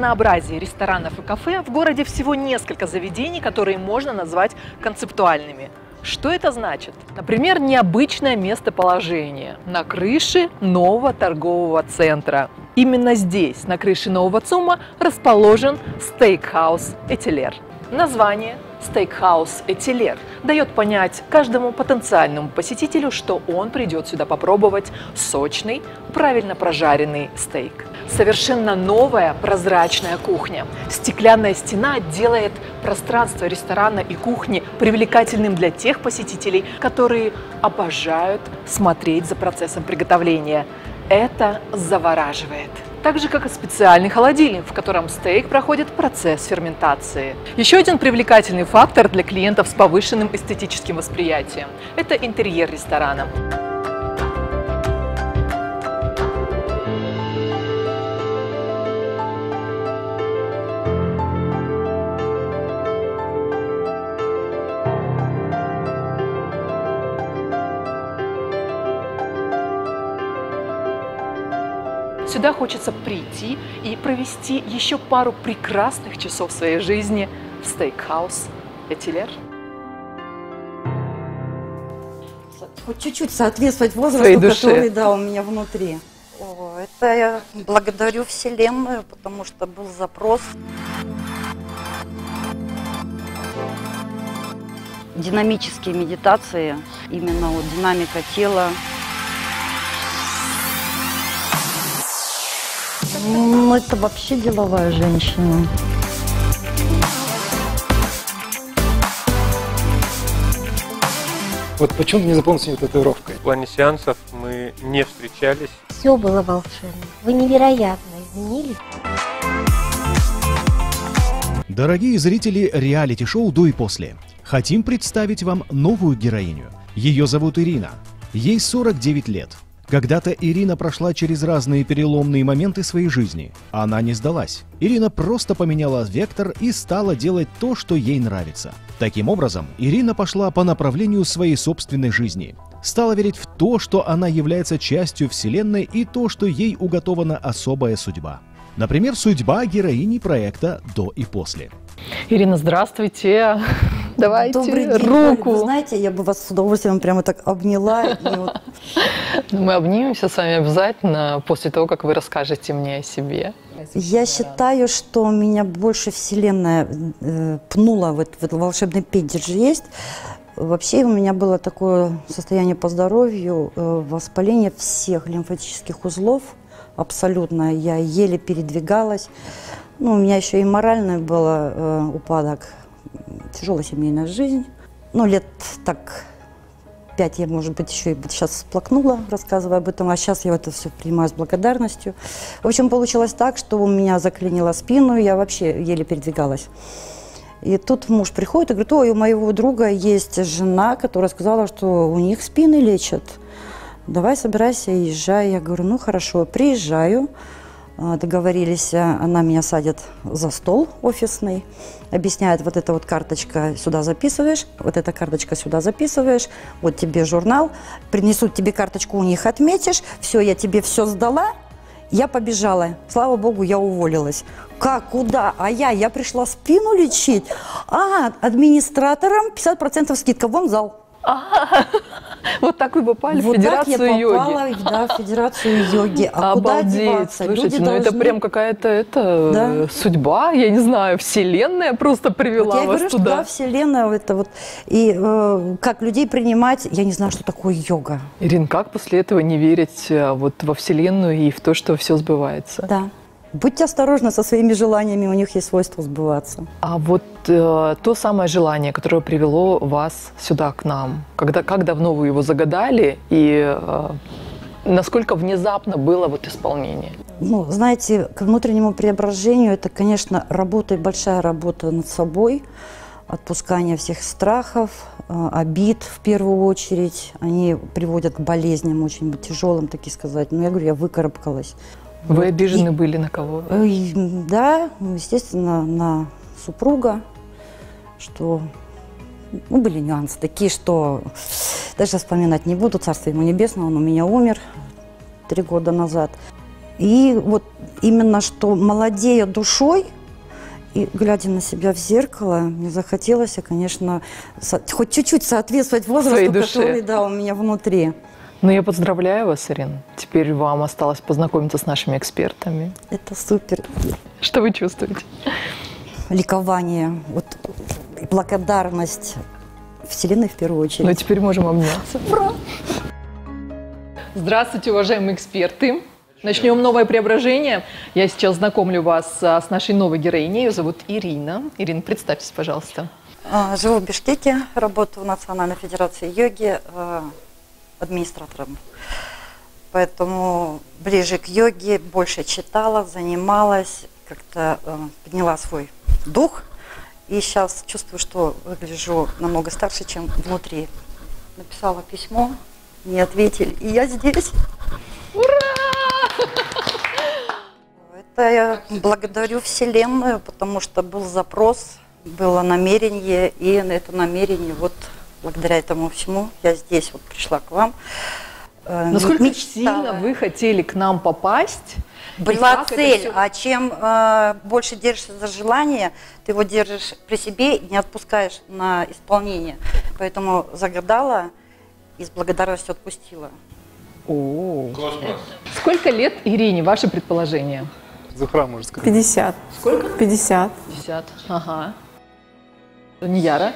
разнообразии ресторанов и кафе в городе всего несколько заведений, которые можно назвать концептуальными. Что это значит? Например, необычное местоположение на крыше нового торгового центра. Именно здесь, на крыше нового ЦУМа, расположен стейкхаус «Этилер». Название стейкхаус «Этилер» дает понять каждому потенциальному посетителю, что он придет сюда попробовать сочный, правильно прожаренный стейк. Совершенно новая прозрачная кухня. Стеклянная стена делает пространство ресторана и кухни привлекательным для тех посетителей, которые обожают смотреть за процессом приготовления. Это завораживает так же как и специальный холодильник, в котором стейк проходит процесс ферментации. Еще один привлекательный фактор для клиентов с повышенным эстетическим восприятием – это интерьер ресторана. Сюда хочется прийти и провести еще пару прекрасных часов своей жизни в стейкхаус Этилер. Хоть чуть-чуть соответствовать возрасту, который да, у меня внутри. О, это я благодарю Вселенную, потому что был запрос. Динамические медитации, именно вот динамика тела, Ну, это вообще деловая женщина. Вот почему не запомнил сегодня татуировкой? В плане сеансов мы не встречались. Все было волшебно. Вы невероятно изменились. Дорогие зрители реалити-шоу «До и после», хотим представить вам новую героиню. Ее зовут Ирина. Ей 49 лет. Когда-то Ирина прошла через разные переломные моменты своей жизни. Она не сдалась. Ирина просто поменяла вектор и стала делать то, что ей нравится. Таким образом, Ирина пошла по направлению своей собственной жизни. Стала верить в то, что она является частью Вселенной и то, что ей уготована особая судьба. Например, судьба героини проекта «До и после». Ирина, здравствуйте. Давайте Добрый день. руку. Вы знаете, я бы вас с удовольствием прямо так обняла. Вот... Мы обнимемся с вами обязательно после того, как вы расскажете мне о себе. Я считаю, что меня больше Вселенная э, пнула в этот, в этот волшебный пендедж есть. Вообще у меня было такое состояние по здоровью, э, воспаление всех лимфатических узлов абсолютно. Я еле передвигалась. Ну, у меня еще и моральный был э, упадок тяжелая семейная жизнь. Ну, лет так пять я, может быть, еще и сейчас всплакнула, рассказывая об этом, а сейчас я это все принимаю с благодарностью. В общем, получилось так, что у меня заклинило спину, я вообще еле передвигалась. И тут муж приходит и говорит, ой, у моего друга есть жена, которая сказала, что у них спины лечат. Давай собирайся, езжай. Я говорю, ну хорошо, приезжаю. А, договорились, а, она меня садит за стол офисный, объясняет, вот эта вот карточка сюда записываешь, вот эта карточка сюда записываешь, вот тебе журнал, принесут тебе карточку, у них отметишь, все, я тебе все сдала, я побежала. Слава богу, я уволилась. Как, куда? А я? Я пришла спину лечить. А, администратором 50% скидка. Вон зал. А, вот так вы попали вот в Федерацию так я йоги. попала, да, в Федерацию йоги. А куда Обалдеть, деваться? слушайте, Люди ну это должны- прям какая-то это Да. судьба, я не знаю, вселенная просто привела Вот я вас говорю, что туда. да, вселенная, это вот, и э, как людей принимать, я не знаю, что такое йога. Ирин, как после этого не верить э, вот во вселенную и в то, что все сбывается? Да. Будьте осторожны со своими желаниями, у них есть свойство сбываться. А вот э, то самое желание, которое привело вас сюда к нам, когда, как давно вы его загадали и э, насколько внезапно было вот исполнение? Ну, знаете, к внутреннему преображению это, конечно, работа и большая работа над собой, отпускание всех страхов, э, обид в первую очередь. Они приводят к болезням очень тяжелым, так и сказать. Но я говорю, я выкарабкалась. Вы Вот. обижены были на кого? Э, и, Да, ну, естественно, на супруга, что ну, были нюансы такие, что даже вспоминать не буду. Царство ему небесное, он у меня умер три года назад. И вот именно что молодея душой, и глядя на себя в зеркало, мне захотелось, конечно, хоть чуть-чуть соответствовать возрасту, который да, у меня внутри. Ну, я поздравляю вас, Ирин. Теперь вам осталось познакомиться с нашими экспертами. Это супер. Что вы чувствуете? Ликование, вот, благодарность Вселенной в первую очередь. Ну, теперь можем обняться. Здравствуйте, уважаемые эксперты. Начнем новое преображение. Я сейчас знакомлю вас а, с нашей новой героиней. Ее зовут Ирина. Ирина, представьтесь, пожалуйста. А, Живу в Бишкеке, работаю в Национальной Федерации йоги э, администратором. Поэтому ближе к йоге больше читала, занималась, как-то э, подняла свой дух. И сейчас чувствую, что выгляжу намного старше, чем внутри. Написала письмо, не ответили, и я здесь. Это я благодарю Вселенную, потому что был запрос, было намерение, и на это намерение, вот благодаря этому всему, я здесь вот пришла к вам. Э, Насколько мечтала. сильно вы хотели к нам попасть? Была цель, всё- а чем э, больше держишься за желание, ты его держишь при себе и не отпускаешь на исполнение. Поэтому загадала и с благодарностью отпустила. О. Сколько лет Ирине, ваше предположение? Зухра, можно сказать. 50. Сколько? 50. 50. Ага. Нияра?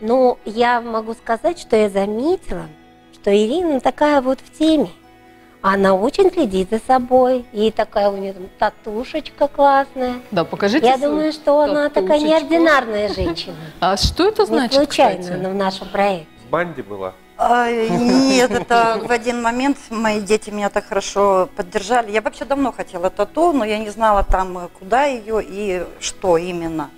Ну, я могу сказать, что я заметила, что Ирина такая вот в теме. Она очень следит за собой, и такая у нее там татушечка классная. Да, покажите. Я думаю, что она такая татушечку. неординарная женщина. А что это Не значит, случайно кстати? она в нашем проекте. В банде была. А, Нет, это в один момент мои дети меня так хорошо поддержали. Я вообще давно хотела тату, но я не знала там, э, куда ее и что именно.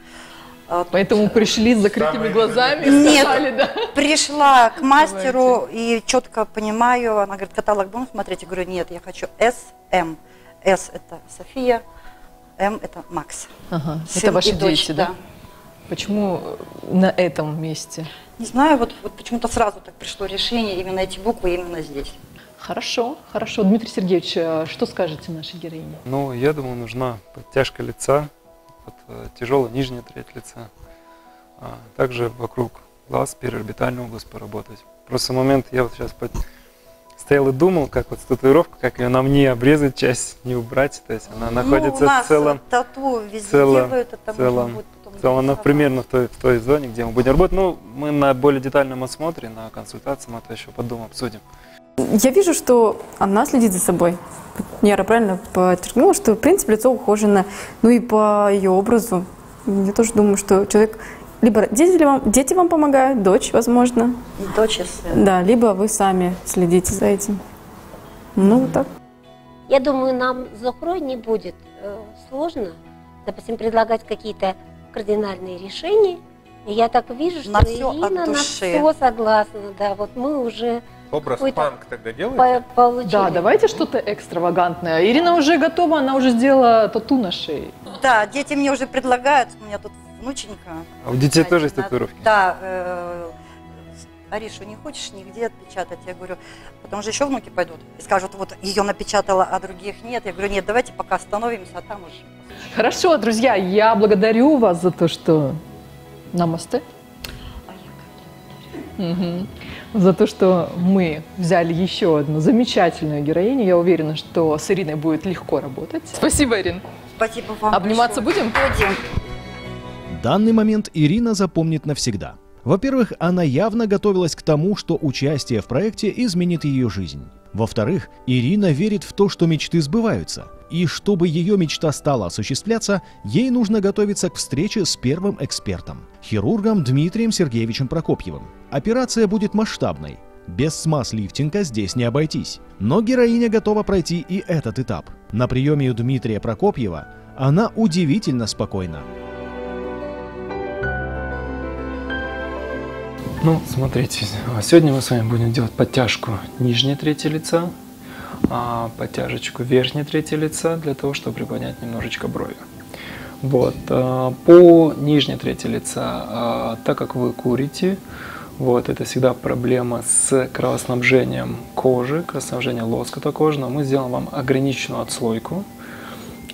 Поэтому пришли с закрытыми глазами и Нет. сказали, да. Пришла к мастеру и четко понимаю, она говорит, каталог будем смотреть? Я говорю, нет, я хочу S, M. S это София, M это Макс. Ага, Сын это ваши и дочь, дети, да? Почему на этом месте? Не знаю, вот, вот почему-то сразу так пришло решение именно эти буквы именно здесь. Хорошо, хорошо. Дмитрий Сергеевич, а что скажете нашей героине? Ну, я думаю, нужна подтяжка лица, вот, э, тяжелая нижняя треть лица. А, также вокруг глаз, переорбитальную область поработать. Просто момент, я вот сейчас под- стоял и думал, как вот с татуировкой, как ее на мне обрезать, часть не убрать. То есть она находится ну, у нас в целом, тату везде целом- делают, это целом- будет потом целом она примерно в той, в той зоне, где мы будем работать. Ну, мы на более детальном осмотре, на консультации мы это еще потом обсудим. Я вижу, что она следит за собой. Яра правильно подчеркнула, что, в принципе, лицо ухожено. Ну и по ее образу. Я тоже думаю, что человек... Либо дети вам, дети вам помогают, дочь, возможно. Дочь, и сын. Да, либо вы сами следите за этим. Ну, вот так. Я думаю, нам с Зухрой не будет э, сложно, допустим, предлагать какие-то кардинальные решения. И я так вижу, что На всё от Ирина на души. все согласна. Да, вот мы уже Образ Какой-то- панк тогда делаете? по- получили. Да, давайте что-то экстравагантное. Ирина уже готова, она уже сделала тату на шее. Да, дети мне уже предлагают, у меня тут внученька. А у детей Кстати, тоже есть татуировки? Да. э, Аришу, не хочешь нигде отпечатать? Я говорю, потому что еще внуки пойдут и скажут, вот ее напечатала, а других нет. Я говорю, нет, давайте пока остановимся, а там уже. Хорошо, друзья, я благодарю вас за то, что намасте. Мгм. За то, что мы взяли еще одну замечательную героиню. Я уверена, что с Ириной будет легко работать. Спасибо, Ирин. Спасибо вам Обниматься большое. будем? Будем. Данный момент Ирина запомнит навсегда. Во-первых, она явно готовилась к тому, что участие в проекте изменит ее жизнь. Во-вторых, Ирина верит в то, что мечты сбываются. И чтобы ее мечта стала осуществляться, ей нужно готовиться к встрече с первым экспертом – хирургом Дмитрием Сергеевичем Прокопьевым. Операция будет масштабной. Без смаз-лифтинга здесь не обойтись. Но героиня готова пройти и этот этап. На приеме у Дмитрия Прокопьева она удивительно спокойна. Ну, смотрите, а сегодня мы с вами будем делать подтяжку нижней трети лица, а подтяжечку верхней трети лица для того, чтобы приподнять немножечко брови. Вот. а, По нижней трети лица, а, так как вы курите, Вот, это всегда проблема с кровоснабжением кожи, кровоснабжением лоскута кожи. Но мы сделаем вам ограниченную отслойку.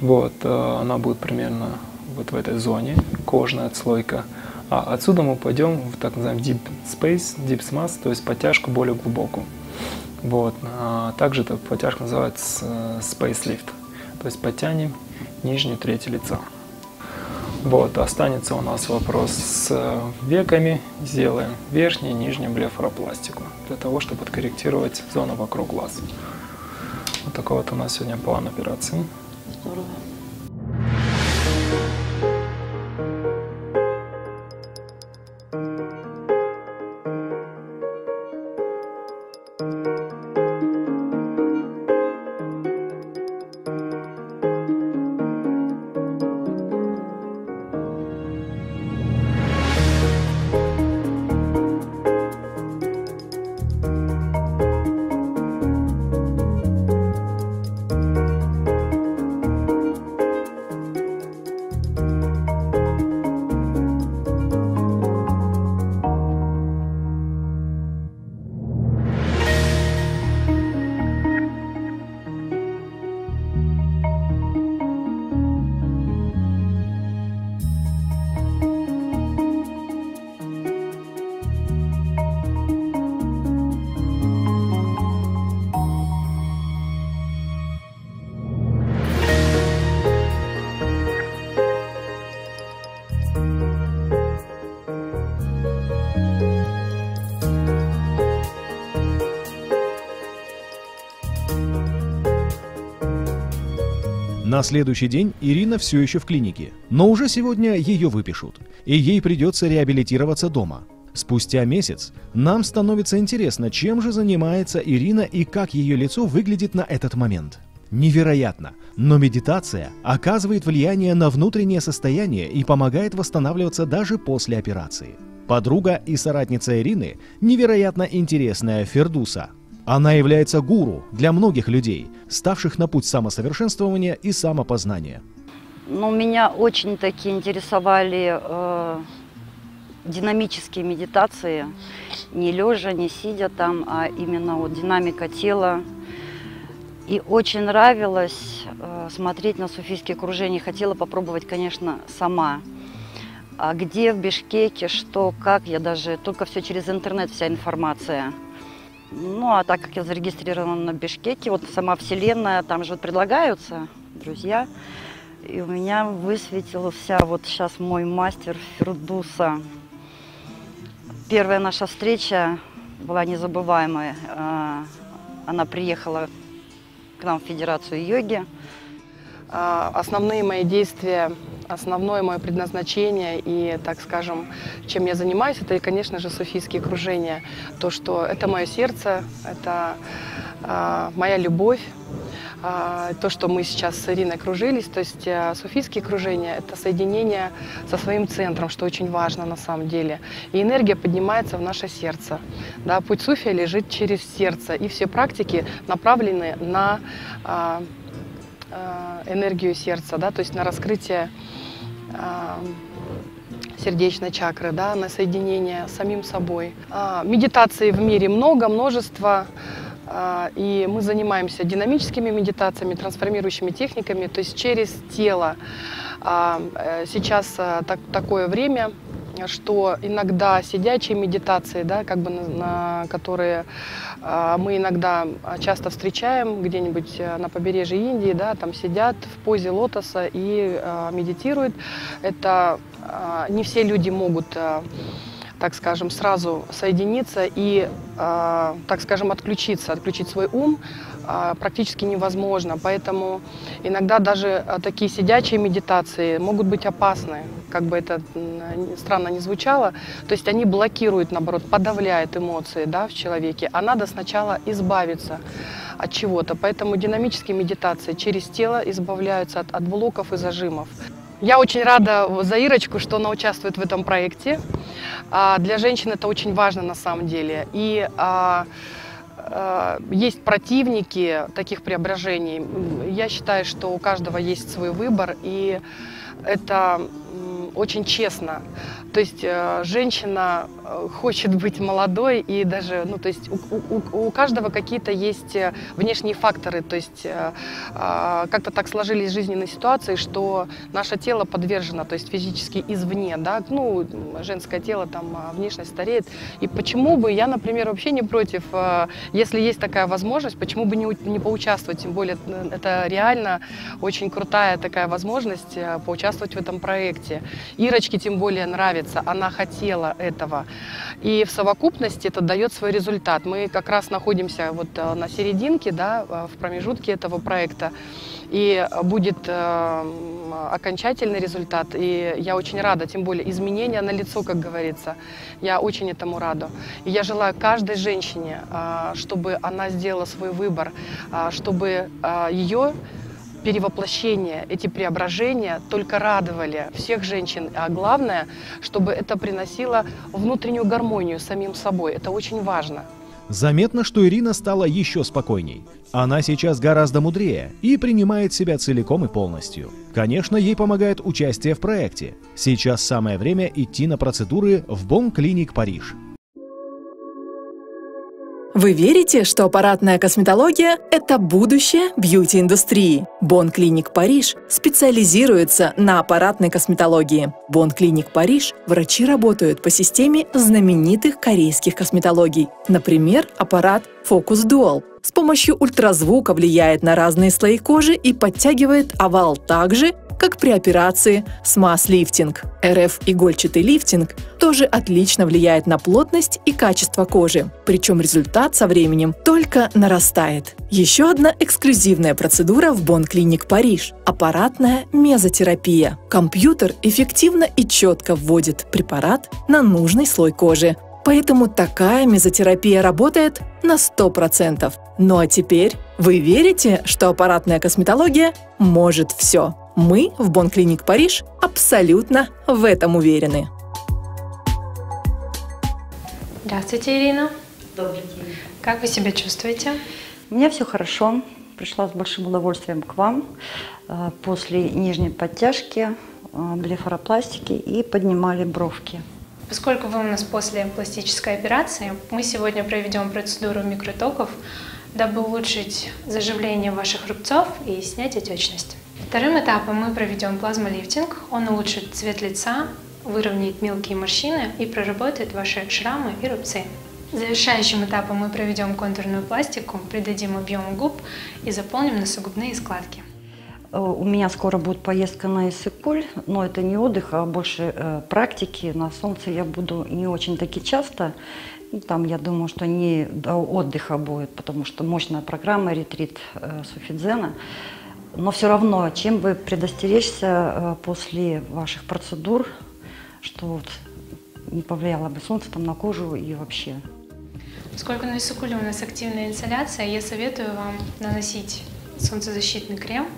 Вот, она будет примерно вот в этой зоне, кожная отслойка. А отсюда мы пойдем в так называемый deep space, deep smash, то есть подтяжку более глубокую. Вот. А также эта подтяжка называется э, space lift, то есть подтянем нижнюю треть лица. Вот, останется у нас вопрос с э, веками. Сделаем верхнюю и нижнюю блефаропластику для того, чтобы подкорректировать зону вокруг глаз. Вот такой вот у нас сегодня план операции. На следующий день Ирина все еще в клинике, но уже сегодня ее выпишут, и ей придется реабилитироваться дома. Спустя месяц нам становится интересно, чем же занимается Ирина и как ее лицо выглядит на этот момент. Невероятно, но медитация оказывает влияние на внутреннее состояние и помогает восстанавливаться даже после операции. Подруга и соратница Ирины – невероятно интересная Фердуса – она является гуру для многих людей, ставших на путь самосовершенствования и самопознания. Ну, меня очень таки интересовали э, динамические медитации, не лежа, не сидя там, а именно вот динамика тела. И очень нравилось э, смотреть на суфийские окружения. Хотела попробовать, конечно, сама. А где в Бишкеке, что, как, я даже только все через интернет, вся информация – ну, а так как я зарегистрирована на Бишкеке, вот сама Вселенная, там же вот предлагаются друзья. И у меня высветился вот сейчас мой мастер Фердуса. Первая наша встреча была незабываемая. А, она приехала к нам в Федерацию йоги. А, основные мои действия основное мое предназначение и, так скажем, чем я занимаюсь, это, конечно же, суфийские кружения. То, что это мое сердце, это э, моя любовь, э, то, что мы сейчас с Ириной кружились, то есть э, суфийские кружения – это соединение со своим центром, что очень важно на самом деле. И энергия поднимается в наше сердце. Да, путь суфия лежит через сердце, и все практики направлены на энергию сердца, да, то есть на раскрытие сердечной чакры, да, на соединение с самим собой. А, медитаций в мире много, множество. А, и мы занимаемся динамическими медитациями, трансформирующими техниками, то есть через тело. А, э, сейчас э, так, такое время, что иногда сидячие медитации, да, как бы на, на которые э, мы иногда часто встречаем где-нибудь э, на побережье Индии, да, там сидят в позе лотоса и э, медитируют. Это э, не все люди могут э, так скажем, сразу соединиться и, э, так скажем, отключиться, отключить свой ум практически невозможно. Поэтому иногда даже э, такие сидячие медитации могут быть опасны, как бы это странно не звучало. То есть они блокируют, наоборот, подавляют эмоции да, в человеке, а надо сначала избавиться от чего-то. Поэтому динамические медитации через тело избавляются от, от блоков и зажимов. Я очень рада за Ирочку, что она участвует в этом проекте. А, для женщин это очень важно на самом деле. И а, а, есть противники таких преображений. Я считаю, что у каждого есть свой выбор, и это очень честно. То есть э, женщина э, хочет быть молодой и даже, ну, то есть у, у, у каждого какие-то есть э, внешние факторы, то есть э, э, как-то так сложились жизненные ситуации, что наше тело подвержено, то есть физически извне, да, ну, женское тело, там, а, внешность стареет. И почему бы, я, например, вообще не против, э, если есть такая возможность, почему бы не, не поучаствовать, тем более это реально очень крутая такая возможность поучаствовать в этом проекте. Ирочке тем более нравится, она хотела этого. И в совокупности это дает свой результат. Мы как раз находимся вот э, на серединке, да, э, в промежутке этого проекта. И будет э, окончательный результат. И я очень рада, тем более изменения на лицо, как говорится. Я очень этому рада. И я желаю каждой женщине, э, чтобы она сделала свой выбор, э, чтобы э, ее перевоплощения, эти преображения только радовали всех женщин. А главное, чтобы это приносило внутреннюю гармонию самим собой. Это очень важно. Заметно, что Ирина стала еще спокойней. Она сейчас гораздо мудрее и принимает себя целиком и полностью. Конечно, ей помогает участие в проекте. Сейчас самое время идти на процедуры в Бон Клиник Париж. Вы верите, что аппаратная косметология – это будущее бьюти-индустрии? Бон Клиник Париж специализируется на аппаратной косметологии. Бон Клиник Париж врачи работают по системе знаменитых корейских косметологий. Например, аппарат Focus Dual с помощью ультразвука влияет на разные слои кожи и подтягивает овал так же, как при операции смаз-лифтинг. РФ-игольчатый лифтинг тоже отлично влияет на плотность и качество кожи, причем результат со временем только нарастает. Еще одна эксклюзивная процедура в Бон Клиник Париж – аппаратная мезотерапия. Компьютер эффективно и четко вводит препарат на нужный слой кожи, Поэтому такая мезотерапия работает на 100%. Ну а теперь вы верите, что аппаратная косметология может все? Мы в Бон Клиник Париж абсолютно в этом уверены. Здравствуйте, Ирина. Добрый день. Как вы себя чувствуете? У меня все хорошо. Пришла с большим удовольствием к вам э, после нижней подтяжки, э, блефаропластики и поднимали бровки. Поскольку вы у нас после пластической операции, мы сегодня проведем процедуру микротоков, дабы улучшить заживление ваших рубцов и снять отечность. Вторым этапом мы проведем плазмолифтинг. Он улучшит цвет лица, выровняет мелкие морщины и проработает ваши шрамы и рубцы. Завершающим этапом мы проведем контурную пластику, придадим объем губ и заполним носогубные складки. Э, у меня скоро будет поездка на Иссык-Куль, но это не отдых, а больше э, практики. На солнце я буду не очень таки часто. И там, я думаю, что не до отдыха будет, потому что мощная программа ретрит э, Суфидзена. Но все равно, чем вы предостеречься э, после ваших процедур, что вот не повлияло бы солнце там на кожу и вообще. Поскольку на Иссыкуле у нас активная инсоляция, я советую вам наносить солнцезащитный крем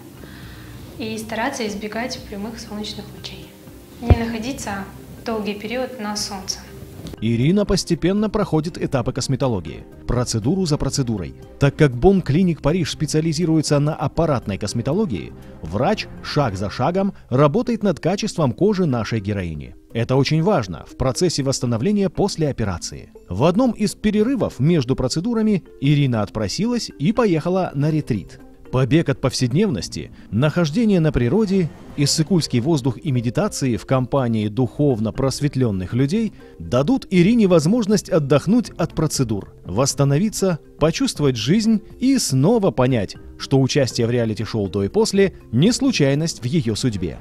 и стараться избегать прямых солнечных лучей. Не находиться долгий период на солнце. Ирина постепенно проходит этапы косметологии, процедуру за процедурой. Так как Бон Клиник Париж специализируется на аппаратной косметологии, врач шаг за шагом работает над качеством кожи нашей героини. Это очень важно в процессе восстановления после операции. В одном из перерывов между процедурами Ирина отпросилась и поехала на ретрит – Побег от повседневности, нахождение на природе, иссыкульский воздух и медитации в компании духовно просветленных людей дадут Ирине возможность отдохнуть от процедур, восстановиться, почувствовать жизнь и снова понять, что участие в реалити-шоу до и после не случайность в ее судьбе.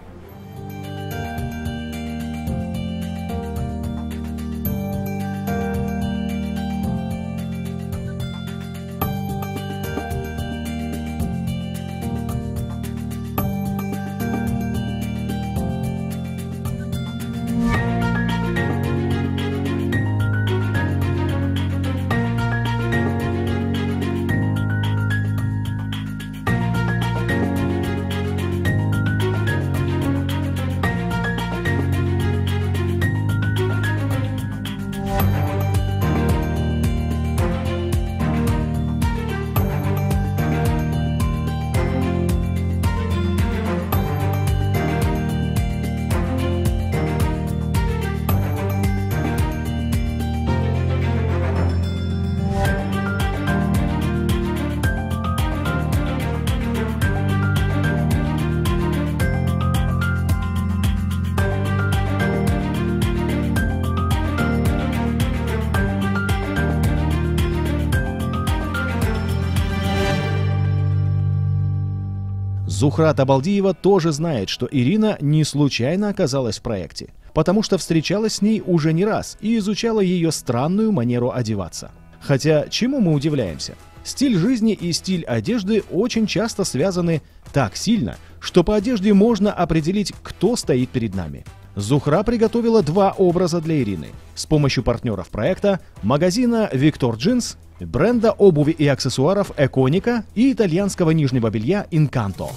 Зухрат Абалдиева тоже знает, что Ирина не случайно оказалась в проекте, потому что встречалась с ней уже не раз и изучала ее странную манеру одеваться. Хотя чему мы удивляемся? Стиль жизни и стиль одежды очень часто связаны так сильно, что по одежде можно определить, кто стоит перед нами. Зухра приготовила два образа для Ирины с помощью партнеров проекта, магазина Victor Jeans, бренда обуви и аксессуаров Эконика и итальянского нижнего белья Инканто.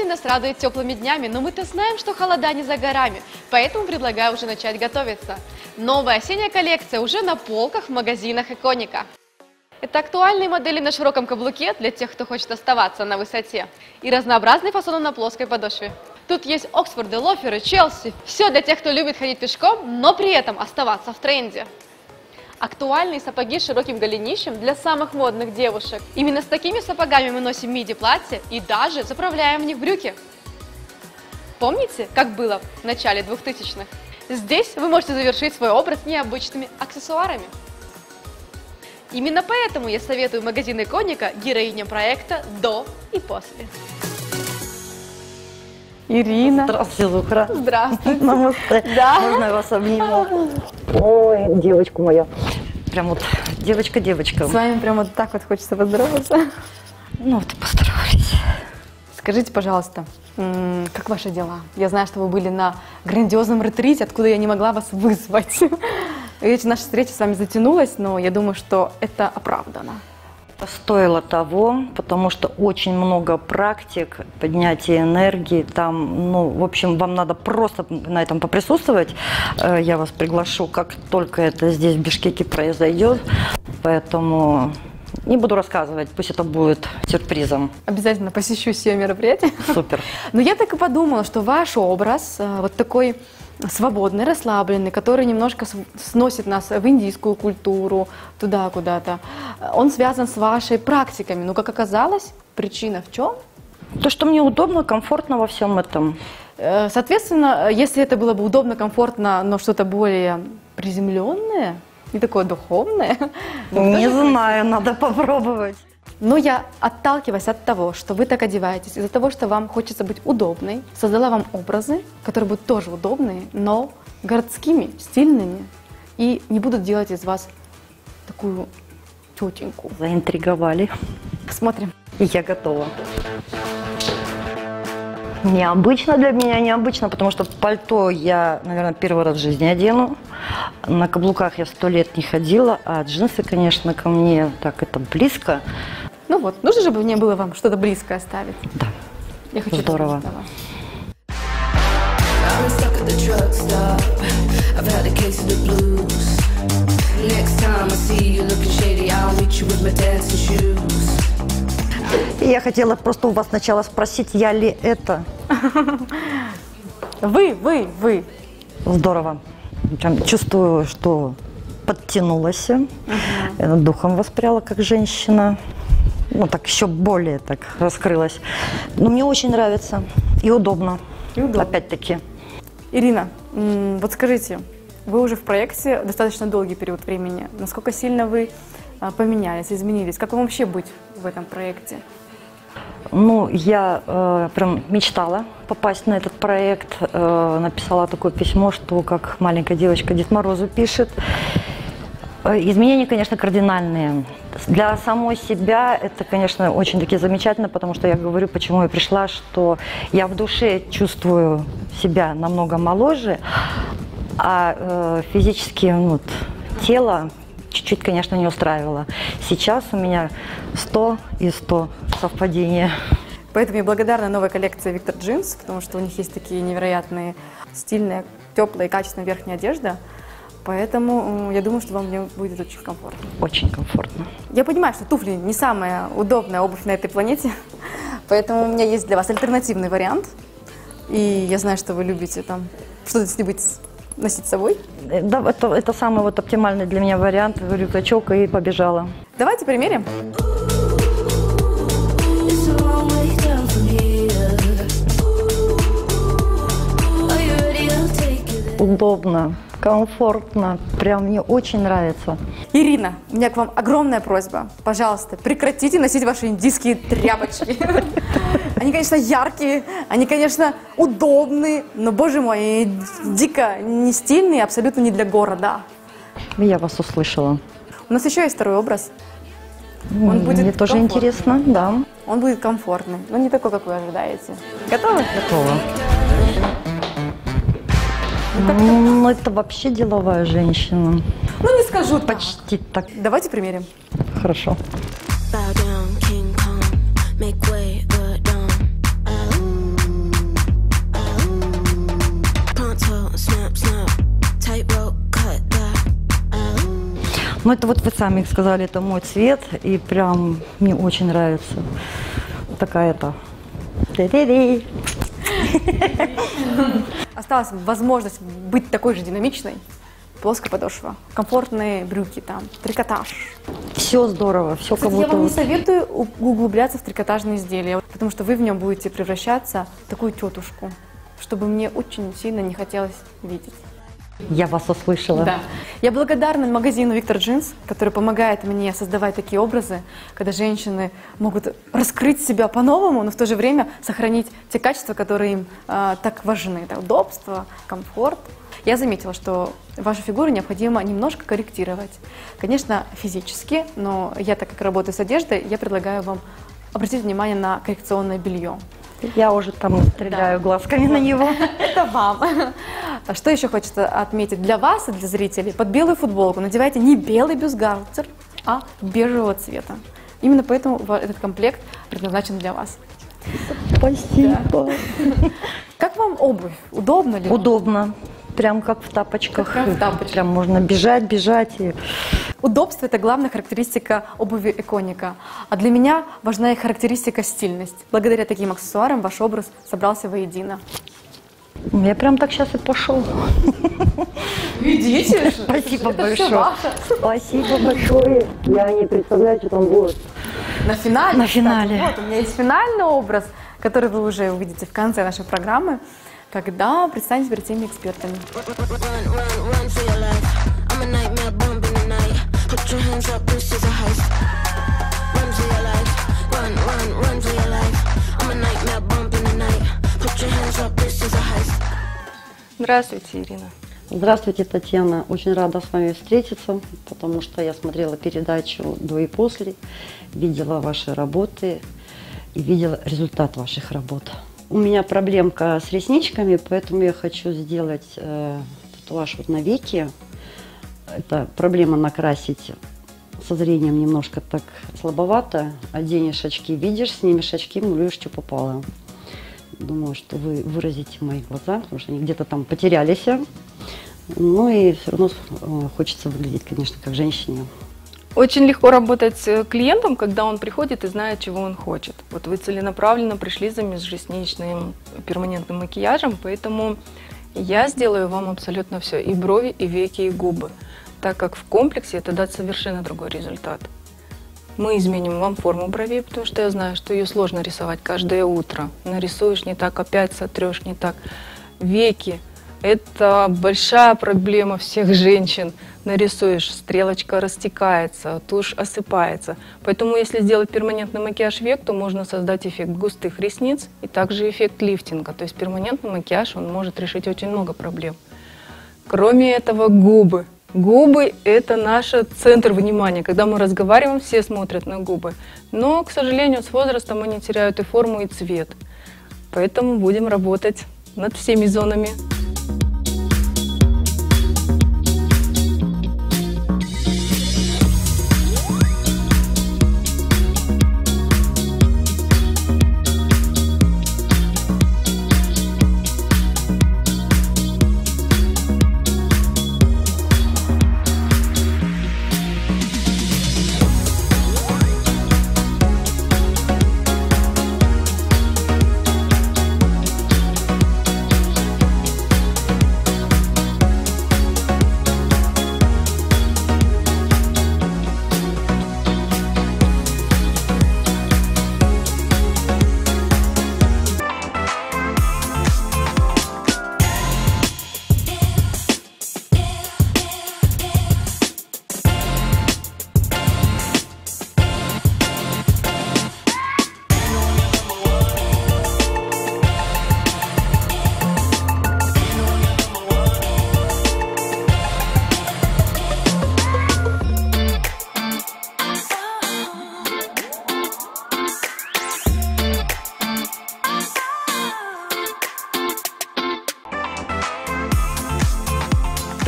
Осень нас радует теплыми днями, но мы-то знаем, что холода не за горами, поэтому предлагаю уже начать готовиться. Новая осенняя коллекция уже на полках в магазинах Иконика. Это актуальные модели на широком каблуке для тех, кто хочет оставаться на высоте. И разнообразные фасоны на плоской подошве. Тут есть Оксфорды, лоферы, Челси. Все для тех, кто любит ходить пешком, но при этом оставаться в тренде. Актуальные сапоги с широким голенищем для самых модных девушек. Именно с такими сапогами мы носим миди-платья и даже заправляем в них брюки. Помните, как было в начале 2000-х? Здесь вы можете завершить свой образ необычными аксессуарами. Именно поэтому я советую магазин Иконика героиням проекта «До и после». Ирина. Здравствуйте, Зухра. Здравствуйте. Намасте. Да. Можно я вас обниму? Ой, девочка моя. Прям вот девочка-девочка. С вами прям вот так вот хочется поздороваться. Ну вот, постараюсь. Скажите, пожалуйста, как ваши дела? Я знаю, что вы были на грандиозном ретрите, откуда я не могла вас вызвать. Эти наша встреча с вами затянулась, но я думаю, что это оправдано. Стоило того, потому что очень много практик поднятия энергии. Там, ну, в общем, вам надо просто на этом поприсутствовать. Э, Я вас приглашу, как только это здесь, в Бишкеке, произойдет. Поэтому не буду рассказывать, пусть это будет сюрпризом. Обязательно посещу все мероприятия. Супер. Но я так и подумала, что ваш образ э, вот такой свободный, расслабленный, который немножко сносит нас в индийскую культуру, туда куда-то, он связан с вашей практиками. Но, как оказалось, причина в чем? То, что мне удобно, комфортно во всем этом. Э, Соответственно, э, если это было бы удобно, комфортно, но что-то более приземленное, не такое духовное, Не знаю, надо попробовать. Но я, отталкиваясь от того, что вы так одеваетесь, из-за того, что вам хочется быть удобной, создала вам образы, которые будут тоже удобные, но городскими, стильными, и не будут делать из вас такую тетеньку. Заинтриговали. Посмотрим. И я готова. Необычно для меня, необычно, потому что пальто я, наверное, первый раз в жизни одену. На каблуках я сто лет не ходила, а джинсы, конечно, ко мне так это близко. Ну вот, нужно же мне было вам что-то близкое оставить. Да. Я хочу Здорово. Next time I see you looking shady, I'll meet you with my dancing shoes. Я хотела просто у вас сначала спросить, я ли это. Вы, вы, вы. Здорово. Чувствую, что подтянулась, э, духом воспряла как женщина. Ну, так еще более так раскрылась. Но мне очень нравится и удобно. И удобно. Опять-таки. Ирина, вот скажите, вы уже в проекте достаточно долгий период времени. Насколько сильно вы а, поменялись, изменились? Как вам вообще быть в этом проекте? Ну, я э, прям мечтала попасть на этот проект. Э, написала такое письмо, что как маленькая девочка Дед Морозу пишет. Э, Изменения, конечно, кардинальные. Для самой себя это, конечно, очень таки замечательно, потому что я говорю, почему я пришла, что я в душе чувствую себя намного моложе, а э, физически ну, вот, тело чуть-чуть, конечно, не устраивало. Сейчас у меня 100 и 100 совпадения. Поэтому я благодарна новой коллекции Victor Jeans, потому что у них есть такие невероятные, стильные, теплая и качественная верхняя одежда. Поэтому я думаю, что вам в ней будет очень комфортно. Очень комфортно. Я понимаю, что туфли не самая удобная обувь на этой планете, поэтому у меня есть для вас альтернативный вариант. И я знаю, что вы любите там что-то с носить с собой. Э, Да, это, это самый вот оптимальный для меня вариант. Рюкзачок и побежала. Давайте примерим. Удобно, комфортно. Прям мне очень нравится. Ирина, у меня к вам огромная просьба. Пожалуйста, прекратите носить ваши индийские тряпочки. Они, конечно, яркие, они, конечно, удобные, но, боже мой, дико не стильные, абсолютно не для города. Я вас услышала. У нас еще есть второй образ. Он М, будет Мне тоже комфортный. интересно, да. Он будет комфортный, но не такой, как вы ожидаете. Готовы? Готова. Ну, это вообще деловая женщина. Ну, не скажу так. Почти так. Давайте примерим. Хорошо. Ну, это вот вы сами сказали, это мой цвет, и прям мне очень нравится. Такая-то. Осталась возможность быть такой же динамичной. Плоская подошва, комфортные брюки там, трикотаж. Все здорово, все Кстати, я будто вам не советую углубляться в трикотажные изделия, потому что вы в нем будете превращаться в такую тетушку, чтобы мне очень сильно не хотелось видеть. Я вас услышала. Да. Я благодарна магазину Виктор Джинс, который помогает мне создавать такие образы, когда женщины могут раскрыть себя по-новому, но в то же время сохранить те качества, которые им а, так важны. Это удобство, комфорт. Я заметила, что вашу фигуру необходимо немножко корректировать. Конечно, физически, но я, так как работаю с одеждой, я предлагаю вам обратить внимание на коррекционное белье. Я уже там стреляю глазками на него. Это вам. А Что еще хочется отметить для вас и для зрителей? Под белую футболку надевайте не белый бюстгальтер, а бежевого цвета. Именно поэтому этот комплект предназначен для вас. Спасибо. Как вам обувь? Удобно ли? Удобно. Прям как в тапочках. Как в тапочках. Прям можно бежать, бежать. И... Удобство – это главная характеристика обуви Эконика. А для меня важна и характеристика стильность. Благодаря таким аксессуарам ваш образ собрался воедино. Я прям так сейчас и пошел. Видите? Спасибо большое. Спасибо большое. Я не представляю, что там будет. На финале. На кстати, финале. вот, у меня есть финальный образ, который вы уже увидите в конце нашей программы, когда предстанете перед всеми экспертами. Здравствуйте, Ирина. Здравствуйте, Татьяна. Очень рада с вами встретиться, потому что я смотрела передачу до и после, видела ваши работы и видела результат ваших работ. У меня проблемка с ресничками, поэтому я хочу сделать э, татуаж вот на веке. Это проблема накрасить со зрением немножко так слабовато. Оденешь очки, видишь, снимешь очки, малюешь, что попало. Думаю, что вы выразите мои глаза, потому что они где-то там потерялись. Ну и все равно э, хочется выглядеть, конечно, как женщине. Очень легко работать с клиентом, когда он приходит и знает, чего он хочет. Вот вы целенаправленно пришли за межресничным перманентным макияжем, поэтому я сделаю вам абсолютно все. И брови, и веки, и губы. Так как в комплексе это даст совершенно другой результат. Мы изменим вам форму бровей, потому что я знаю, что ее сложно рисовать каждое утро. Нарисуешь не так, опять сотрешь не так. Веки – это большая проблема всех женщин. Нарисуешь, стрелочка растекается, тушь осыпается. Поэтому если сделать перманентный макияж век, то можно создать эффект густых ресниц и также эффект лифтинга. То есть перманентный макияж, он может решить очень много проблем. Кроме этого, губы. Губы – это наш центр внимания. Когда мы разговариваем, все смотрят на губы. Но, к сожалению, с возрастом они теряют и форму, и цвет. Поэтому будем работать над всеми зонами.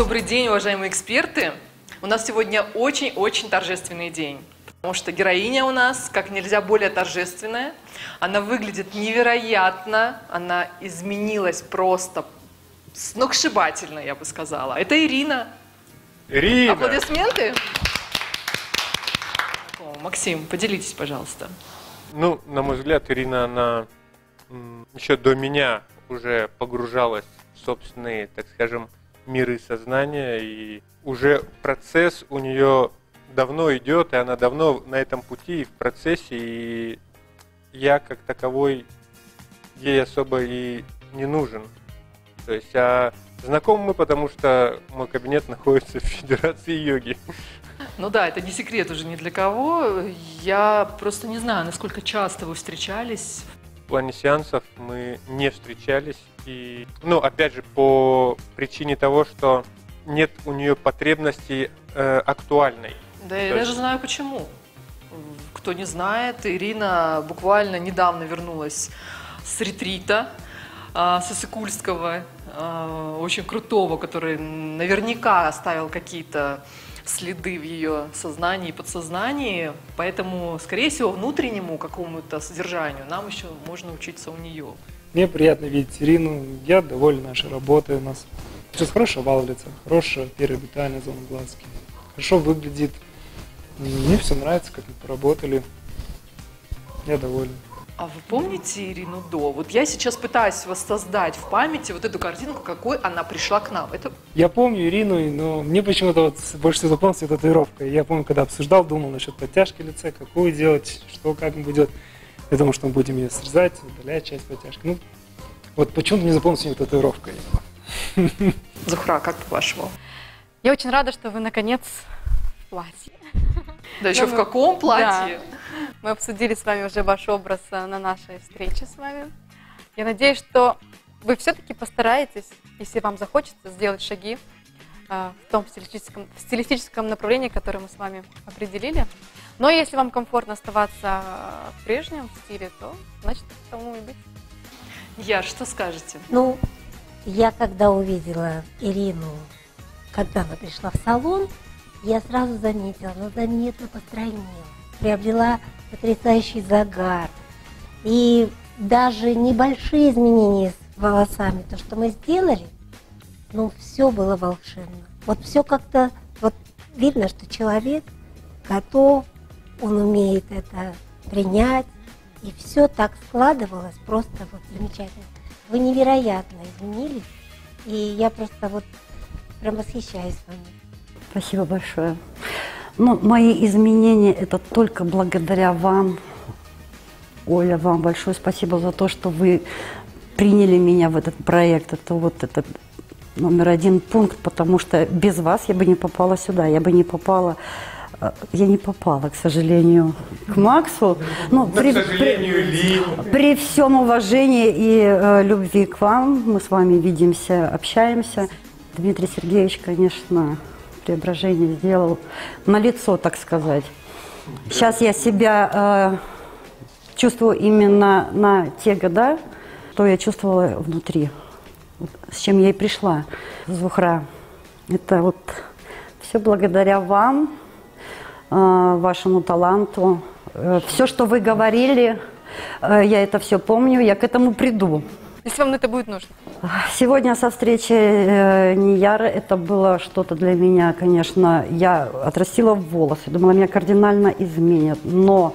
Добрый день, уважаемые эксперты. У нас сегодня очень-очень торжественный день. Потому что героиня у нас как нельзя более торжественная. Она выглядит невероятно, она изменилась просто сногсшибательно, я бы сказала. Это Ирина. Ирина! Аплодисменты. О, Максим, поделитесь, пожалуйста. Ну, на мой взгляд, Ирина, она еще до меня уже погружалась в собственные, так скажем, миры сознания, и уже процесс у нее давно идет, и она давно на этом пути, и в процессе, и я как таковой ей особо и не нужен. То есть, а знакомы мы, потому что мой кабинет находится в Федерации йоги. Ну да, это не секрет уже ни для кого. Я просто не знаю, насколько часто вы встречались. В плане сеансов мы не встречались. И, ну, опять же, по причине того, что нет у нее потребности э, актуальной. Да, я То есть- даже знаю почему. Кто не знает, Ирина буквально недавно вернулась с ретрита, а, с а, очень крутого, который наверняка оставил какие-то следы в ее сознании и подсознании, поэтому, скорее всего, внутреннему какому-то содержанию нам еще можно учиться у нее. Мне приятно видеть Ирину, я доволен нашей работой у нас. Сейчас хорошая валится, хорошая переорбитальная зона глазки. Хорошо выглядит. Мне все нравится, как мы поработали. Я доволен. А вы помните Ирину до? Вот я сейчас пытаюсь воссоздать в памяти вот эту картинку, какой она пришла к нам. Это Я помню Ирину, но мне почему-то вот больше всего запомнилась эта татуировка. Я помню, когда обсуждал, думал насчет подтяжки лица, какую делать, что как будет. Я думал, что мы будем ее срезать, удалять часть подтяжки. Ну, вот почему-то мне запомнилась именно татуировка. Зухра, как по-вашему? Я очень рада, что вы наконец в платье. Да еще в каком платье? Да. Мы обсудили с вами уже ваш образ э, на нашей встрече с вами. Я надеюсь, что вы все-таки постараетесь, если вам захочется, сделать шаги э, в том стилистическом, в стилистическом направлении, которое мы с вами определили. Но если вам комфортно оставаться э, в прежнем стиле, то значит тому и быть. Яр, что скажете? Ну, я когда увидела Ирину, когда она пришла в салон, я сразу заметила, она заметно постройнела, приобрела потрясающий загар. И даже небольшие изменения с волосами, то, что мы сделали, ну, все было волшебно. Вот все как-то, вот видно, что человек готов, он умеет это принять, и все так складывалось, просто вот замечательно. Вы невероятно изменились, и я просто вот прям восхищаюсь вами. Спасибо большое. Ну, мои изменения это только благодаря вам. Оля, вам большое спасибо за то, что вы приняли меня в этот проект. Это вот это номер один пункт, потому что без вас я бы не попала сюда, я бы не попала, э, я не попала, к сожалению, к Максу. Ну, Но, к сожалению, Ли. при всем уважении и э, любви к вам, мы с вами видимся, общаемся. Дмитрий Сергеевич, конечно, преображение сделал на лицо, так сказать. Сейчас я себя э, чувствую именно на те года, что я чувствовала внутри, с чем я и пришла, Зухра. Это вот все благодаря вам, э, вашему таланту. все, что вы говорили, э, я это все помню, я к этому приду. Если вам это будет нужно. Сегодня со встречи э, Нияра это было что-то для меня, конечно. Я отрастила волосы, думала, меня кардинально изменят. Но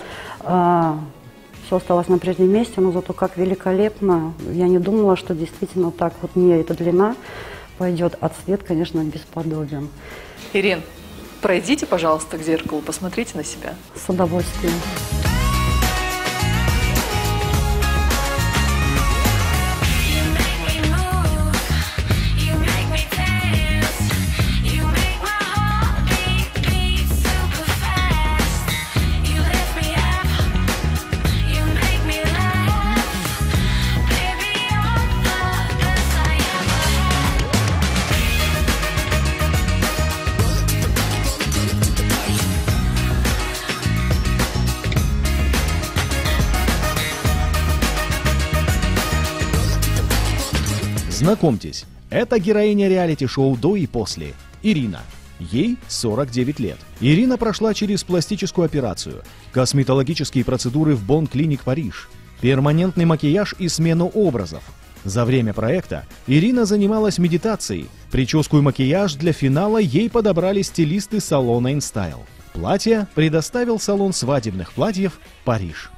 все осталось на прежнем месте, но зато как великолепно. Я не думала, что действительно так вот мне эта длина пойдет, а цвет, конечно, бесподобен. Ирин, пройдите, пожалуйста, к зеркалу, посмотрите на себя. С удовольствием. Знакомьтесь, это героиня реалити-шоу «До и после» Ирина. Ей 49 лет. Ирина прошла через пластическую операцию, косметологические процедуры в Бон Клиник Париж, перманентный макияж и смену образов. За время проекта Ирина занималась медитацией. Прическу и макияж для финала ей подобрали стилисты салона InStyle. Платье предоставил салон свадебных платьев «Париж».